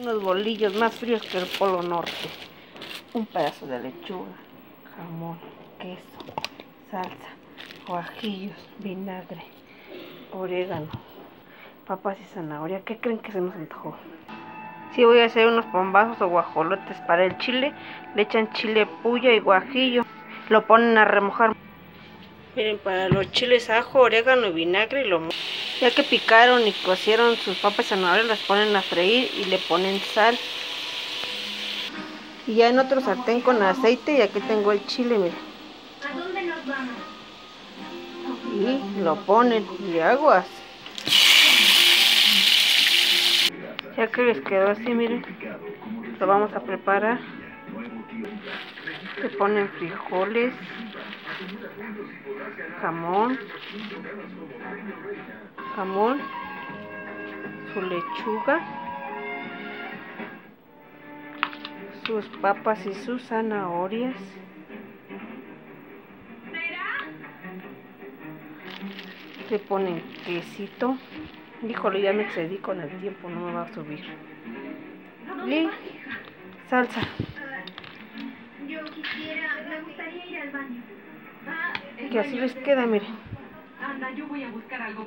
Unos bolillos más fríos que el Polo Norte. Un pedazo de lechuga, jamón, queso, salsa, guajillos, vinagre, orégano, papas y zanahoria. ¿Qué creen que se nos antojó? Si voy a hacer unos pombazos o guajolotes para el chile. Le echan chile puya y guajillo. Lo ponen a remojar. Miren, para los chiles ajo, orégano y vinagre lo ya que picaron y cocieron sus papas y zanahorias, las ponen a freír y le ponen sal. Y ya en otro sartén con aceite y aquí tengo el chile, miren. ¿A dónde nos vamos? Y lo ponen y aguas. Ya que les quedó así, miren, lo vamos a preparar. Se ponen frijoles, jamón, jamón, su lechuga, sus papas y sus zanahorias. Le ponen quesito. Híjole, ya me excedí con el tiempo, no me va a subir. Y salsa. Yo quisiera, me gustaría ir al baño. Que así les queda, miren. Anda, yo voy a buscar algo.